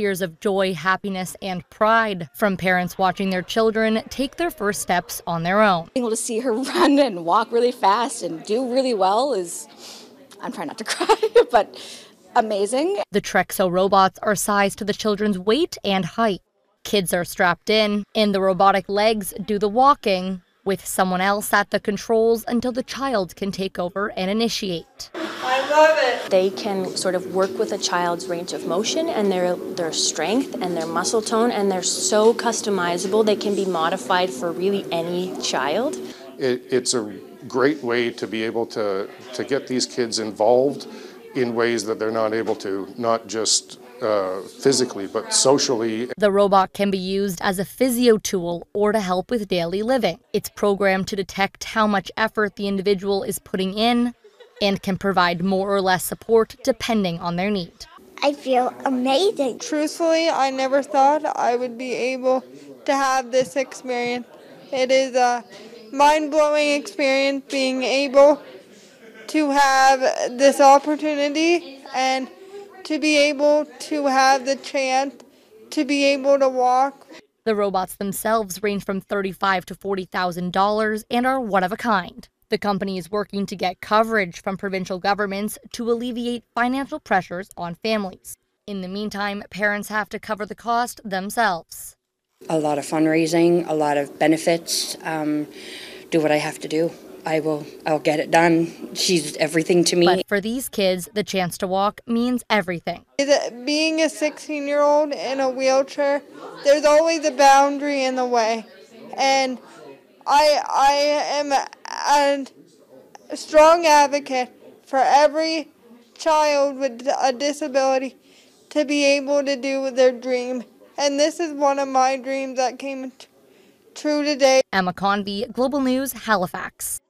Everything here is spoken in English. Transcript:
tears of joy, happiness, and pride from parents watching their children take their first steps on their own. Being able to see her run and walk really fast and do really well is, I'm trying not to cry, but amazing. The Trexo robots are sized to the children's weight and height. Kids are strapped in, and the robotic legs do the walking with someone else at the controls until the child can take over and initiate. I love it. They can sort of work with a child's range of motion and their their strength and their muscle tone and they're so customizable they can be modified for really any child. It, it's a great way to be able to, to get these kids involved in ways that they're not able to, not just uh, physically, but socially. The robot can be used as a physio tool or to help with daily living. It's programmed to detect how much effort the individual is putting in and can provide more or less support depending on their need. I feel amazing. Truthfully, I never thought I would be able to have this experience. It is a mind blowing experience being able to have this opportunity and to be able to have the chance to be able to walk. The robots themselves range from 35 to $40,000 and are one of a kind. The company is working to get coverage from provincial governments to alleviate financial pressures on families. In the meantime, parents have to cover the cost themselves. A lot of fundraising, a lot of benefits, um, do what I have to do. I will I'll get it done. She's everything to me. But for these kids, the chance to walk means everything. Being a 16 year old in a wheelchair, there's always a boundary in the way. And I I am a strong advocate for every child with a disability to be able to do their dream. And this is one of my dreams that came true today. Emma Convey, Global News, Halifax.